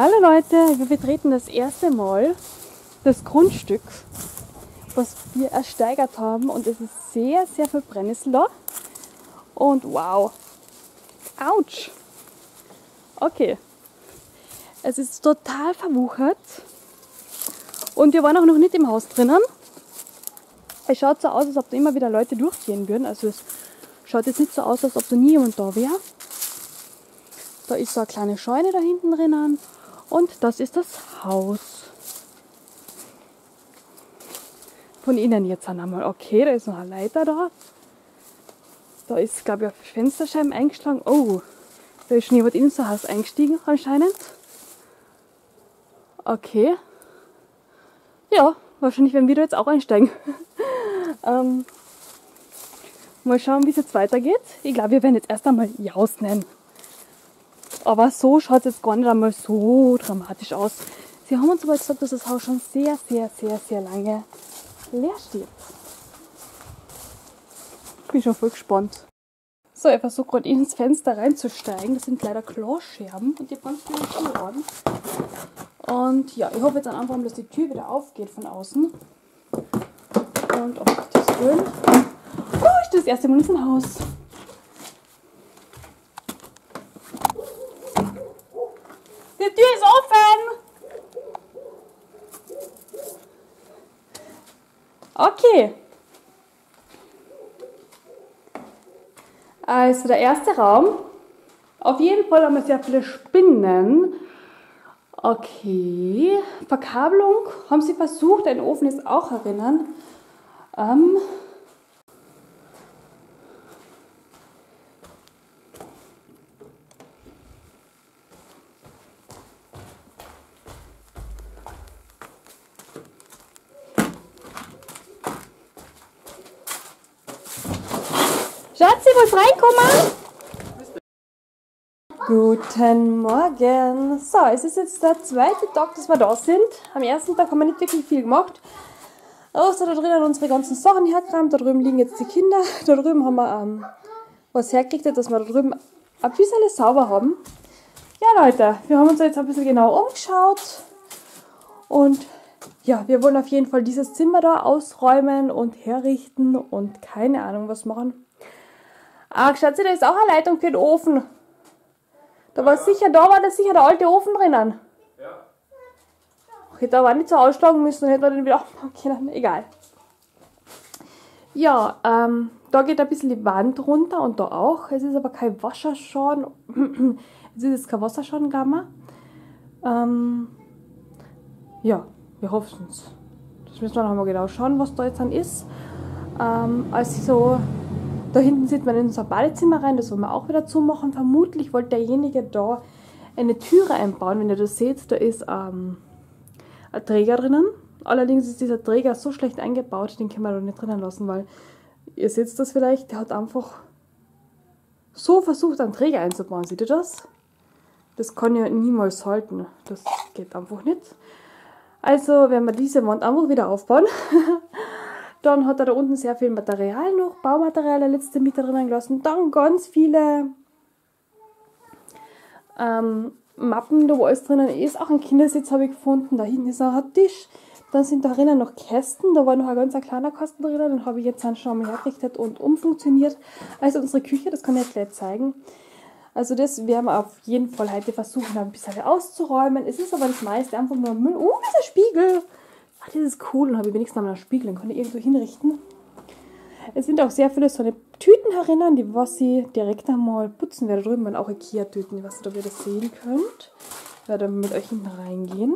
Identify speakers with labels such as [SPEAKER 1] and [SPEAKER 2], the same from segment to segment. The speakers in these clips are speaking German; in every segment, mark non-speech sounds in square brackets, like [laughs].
[SPEAKER 1] Hallo Leute, wir betreten das erste Mal das Grundstück, was wir ersteigert haben und es ist sehr, sehr viel Brennnessel. Und wow, ouch. Okay, es ist total verwuchert und wir waren auch noch nicht im Haus drinnen. Es schaut so aus, als ob da immer wieder Leute durchgehen würden. Also es schaut jetzt nicht so aus, als ob da nie jemand da wäre. Da ist so eine kleine Scheune da hinten drinnen. Und das ist das Haus. Von innen jetzt einmal. Okay, da ist noch eine Leiter da. Da ist, glaube ich, auf Fensterscheiben eingeschlagen. Oh, da ist schon jemand in unser Haus eingestiegen anscheinend. Okay. Ja, wahrscheinlich werden wir da jetzt auch einsteigen. [laughs] ähm, mal schauen, wie es jetzt weitergeht. Ich glaube, wir werden jetzt erst einmal Jaus nennen. Aber so schaut es jetzt gar nicht einmal so dramatisch aus. Sie haben uns aber gesagt, dass das Haus schon sehr, sehr, sehr, sehr lange leer steht. Bin schon voll gespannt. So, ich versuche gerade ins Fenster reinzusteigen. Das sind leider Klarscherben und die ganz viele Türen. Und ja, ich hoffe jetzt einfach dass die Tür wieder aufgeht von außen. Und auf das Grün. Oh, ich stehe das erste Mal in diesem Haus. Die Tür ist offen! Okay. Also der erste Raum. Auf jeden Fall haben wir sehr viele Spinnen. Okay, Verkabelung haben Sie versucht, ein Ofen ist auch erinnern. Ähm, Wollt's reinkommen? Guten Morgen. So, es ist jetzt der zweite Tag, dass wir da sind. Am ersten Tag haben wir nicht wirklich viel gemacht. Außer da drinnen unsere ganzen Sachen hergekramt. Da drüben liegen jetzt die Kinder. Da drüben haben wir ähm, was hergekriegt, dass wir da drüben ein bisschen sauber haben. Ja, Leute, wir haben uns jetzt ein bisschen genau umgeschaut. Und ja, wir wollen auf jeden Fall dieses Zimmer da ausräumen und herrichten und keine Ahnung was machen. Ach, Schatzi, da ist auch eine Leitung für den Ofen. Da war sicher, da war da sicher der alte Ofen drinnen. Ja. Ich hätte aber nicht so ausschlagen müssen, dann hätte man den wieder aufmachen können. [laughs] Egal. Ja, ähm, da geht ein bisschen die Wand runter und da auch. Es ist aber kein Wasserschaden. [clears throat] es ist jetzt kein Wasserschaden gegangen. Ähm, ja, wir hoffen es. Das müssen wir noch mal genau schauen, was da jetzt dann ist. Ähm, also da hinten sieht man in unser Badezimmer rein, das wollen wir auch wieder zumachen. Vermutlich wollte derjenige da eine Türe einbauen. Wenn ihr das seht, da ist ähm, ein Träger drinnen. Allerdings ist dieser Träger so schlecht eingebaut, den können wir da nicht drinnen lassen, weil ihr seht das vielleicht, der hat einfach so versucht, einen Träger einzubauen. Seht ihr das? Das kann ja niemals halten. Das geht einfach nicht. Also werden wir diese Wand einfach wieder aufbauen. [laughs] Dann hat er da unten sehr viel Material noch, Baumaterial der letzte Mieter drinnen gelassen. Dann ganz viele ähm, Mappen, da wo alles drinnen ist. Auch ein Kindersitz habe ich gefunden. Da hinten ist auch ein Tisch. Dann sind da drinnen noch Kästen. Da war noch ein ganz kleiner Kasten drinnen. Den habe ich jetzt dann schon mal hergerichtet und umfunktioniert. Also unsere Küche, das kann ich euch gleich zeigen. Also das werden wir auf jeden Fall heute versuchen, ein bisschen auszuräumen. Es ist aber das meiste einfach nur Müll. Oh, dieser Spiegel! Ach, das ist cool. Dann habe ich wenigstens mal einen Spiegel, dann kann ich irgendwo hinrichten. Es sind auch sehr viele so eine Tüten herinnen, die was sie direkt einmal putzen werde. Drüben waren auch Ikea-Tüten, was ihr da wieder sehen könnt. Ich werde mit euch hinten reingehen.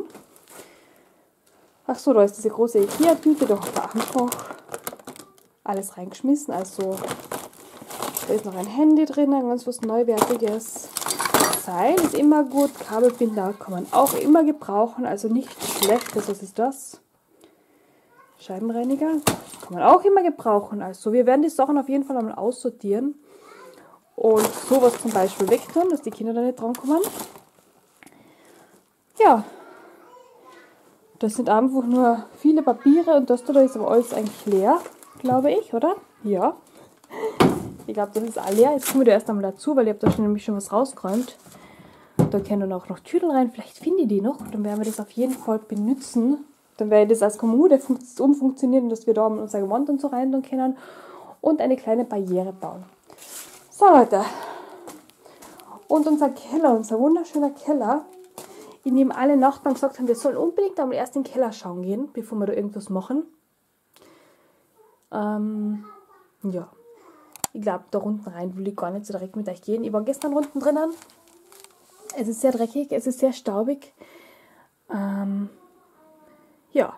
[SPEAKER 1] Ach so, da ist diese große Ikea-Tüte, da hat er einfach alles reingeschmissen. Also da ist noch ein Handy drin, ganz was Neuwertiges. Seil ist immer gut, Kabelbinder kann man auch immer gebrauchen, also nichts Schlechtes. Was ist das? Scheibenreiniger kann man auch immer gebrauchen. Also wir werden die Sachen auf jeden Fall einmal aussortieren und sowas zum Beispiel wegtun, dass die Kinder da nicht drankommen. Ja, das sind einfach nur viele Papiere und das da ist aber alles eigentlich leer, glaube ich, oder? Ja. Ich glaube, das ist all leer. Jetzt kommen wir da erst einmal dazu, weil ihr habt da schon nämlich schon was rausgeräumt. Da können dann auch noch Tüdeln rein. Vielleicht finde ich die noch. Dann werden wir das auf jeden Fall benutzen. Dann werde ich das als Kommune umfunktionieren, dass wir da unser Gewand und so rein tun können. Und eine kleine Barriere bauen. So Leute. Und unser Keller, unser wunderschöner Keller, in dem alle Nachbarn gesagt haben, wir sollen unbedingt einmal erst in den Keller schauen gehen, bevor wir da irgendwas machen. Ähm, ja. Ich glaube, da unten rein will ich gar nicht so direkt mit euch gehen. Ich war gestern unten drinnen. Es ist sehr dreckig, es ist sehr staubig. Ähm, ja.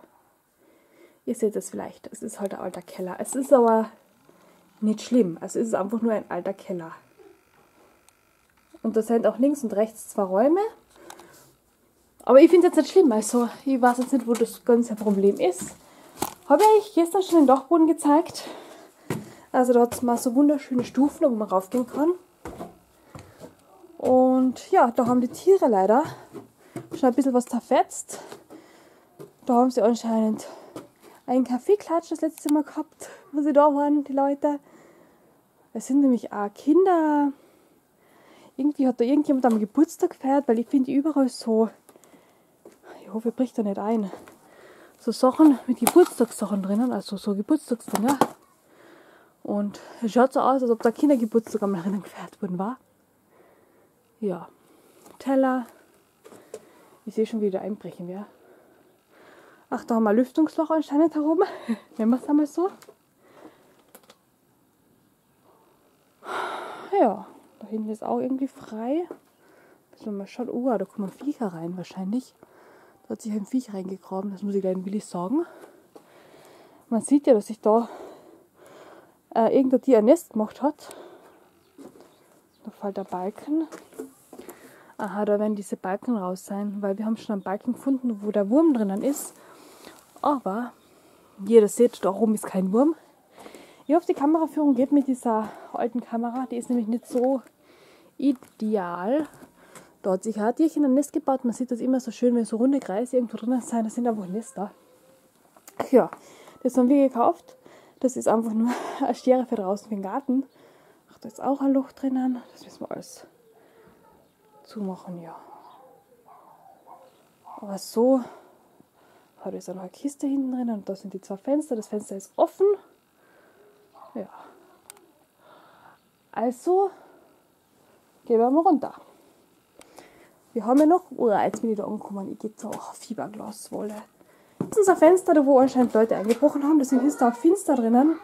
[SPEAKER 1] Ihr seht es vielleicht. Es ist halt ein alter Keller. Es ist aber nicht schlimm. Also es ist einfach nur ein alter Keller. Und da sind auch links und rechts zwei Räume. Aber ich finde es jetzt nicht schlimm. Also ich weiß jetzt nicht, wo das ganze Problem ist. Habe ich gestern schon den Dachboden gezeigt. Also da hat es mal so wunderschöne Stufen, wo man raufgehen kann. Und ja, da haben die Tiere leider schon ein bisschen was zerfetzt. Da haben sie anscheinend einen Kaffeeklatsch das letzte Mal gehabt, wo sie da waren, die Leute. Es sind nämlich auch Kinder. Irgendwie hat da irgendjemand am Geburtstag gefeiert, weil ich finde überall so, ich hoffe, bricht da nicht ein, so Sachen mit Geburtstagssachen drinnen, also so Geburtstagsdinger. Und es schaut so aus, als ob da Kindergeburtstag am Erinnern gefeiert worden war. Ja. Teller. Ich sehe schon wieder einbrechen, ja. Ach, da haben wir ein Lüftungsloch anscheinend herum. [laughs] Nehmen wir es einmal so. Ja, da hinten ist auch irgendwie frei. Müssen wir mal schauen. Oh, da kommen Viecher rein wahrscheinlich. Da hat sich ein Viech reingegraben, das muss ich gleich Willi sagen. Man sieht ja, dass sich da äh, irgendein Tier ein Nest gemacht hat. Da fällt der Balken. Aha, da werden diese Balken raus sein, weil wir haben schon einen Balken gefunden, wo der Wurm drinnen ist. Aber jeder sieht, da oben ist kein Wurm. Ich hoffe, die Kameraführung geht mit dieser alten Kamera. Die ist nämlich nicht so ideal. Da hat sich ein Tierchen ein Nest gebaut. Man sieht das immer so schön, wenn so runde Kreise irgendwo drinnen sind. Das sind einfach Nester. Ja, das haben wir gekauft. Das ist einfach nur [laughs] eine Schere für draußen für den Garten. Ach, da ist auch ein Loch drinnen. Das müssen wir alles zumachen, ja. Aber so hat es noch eine Kiste hinten drin und da sind die zwei Fenster. Das Fenster ist offen. Ja. Also gehen wir mal runter. Wir haben ja noch, oh, jetzt bin ich da angekommen, ich gehe jetzt auch Fieberglaswolle. Das ist unser Fenster, wo anscheinend Leute eingebrochen haben. Das ist da finster drinnen.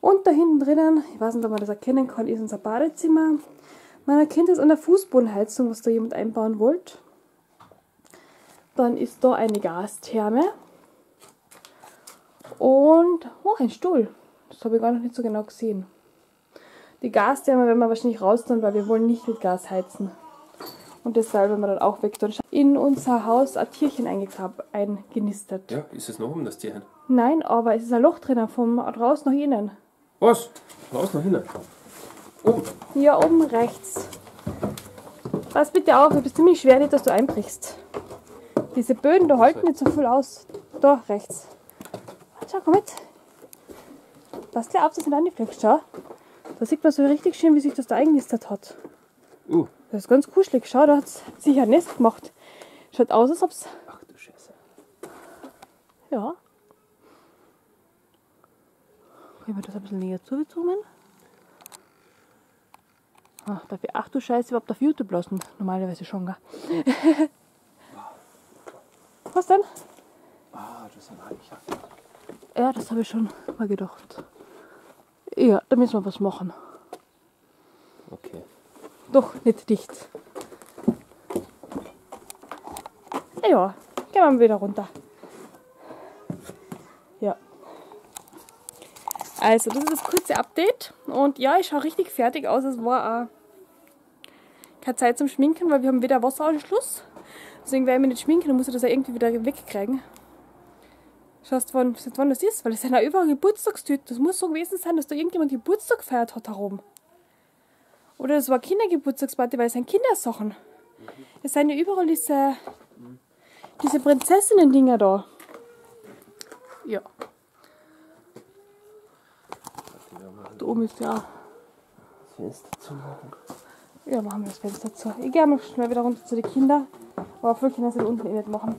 [SPEAKER 1] Und da hinten drinnen, ich weiß nicht, ob man das erkennen kann, ist unser Badezimmer. Man erkennt es an der Fußbodenheizung, was da jemand einbauen wollte. Dann ist da eine Gastherme. Und, oh, ein Stuhl. Das habe ich gar noch nicht so genau gesehen. Die Gastherme werden wir wahrscheinlich raus tun, weil wir wollen nicht mit Gas heizen. Und deshalb werden wir dann auch weg tun. In unser Haus ein Tierchen eingenistet.
[SPEAKER 2] Ja, ist es noch um das Tierchen?
[SPEAKER 1] Nein, aber es ist ein Loch drinnen, vom raus nach innen.
[SPEAKER 2] Was? Raus nach innen?
[SPEAKER 1] Oben? Ja, oben rechts. Pass bitte auf, es ist ziemlich schwer, nicht, dass du einbrichst. Diese Böden, da halten nicht so viel aus. Da, rechts. Schau, komm mit. Pass gleich auf, dass du nicht anfliegst, schau. Da sieht man so richtig schön, wie sich das da eingenistet hat.
[SPEAKER 2] Uh.
[SPEAKER 1] Das ist ganz kuschelig. Schau, da hat es sich ein Nest gemacht. Schaut aus, als ob es.
[SPEAKER 2] Ach du Scheiße.
[SPEAKER 1] Ja. Können wir das ein bisschen näher zuzoomen? Ach, ich, ach du Scheiße, überhaupt auf YouTube lassen. Normalerweise schon, gell? [laughs] Was denn?
[SPEAKER 2] Ah, das ist ein Eicher.
[SPEAKER 1] Ja, das habe ich schon mal gedacht. Ja, da müssen wir was machen.
[SPEAKER 2] Okay.
[SPEAKER 1] Doch, nicht dicht. Ja, gehen wir mal wieder runter. Ja. Also, das ist das kurze Update. Und ja, ich schaue richtig fertig aus. Es war auch keine Zeit zum Schminken, weil wir haben wieder Wasseranschluss. Deswegen werde ich mich nicht schminken, dann muss ich das ja irgendwie wieder wegkriegen. Schaust, wann, seit wann das ist, weil es sind ja überall Geburtstagstüten. Das muss so gewesen sein, dass da irgendjemand Geburtstag gefeiert hat herum. Oder das war Kindergeburtstagsparty, weil es sind Kindersachen. Es sind ja überall diese, diese Prinzessinnen-Dinger da. Ja. Da oben ist ja
[SPEAKER 2] Das Fenster zu machen.
[SPEAKER 1] Ja, machen wir das Fenster zu. Ich gehe mal schnell wieder runter zu den Kindern. Aber viele Kinder sind unten eh nicht machen.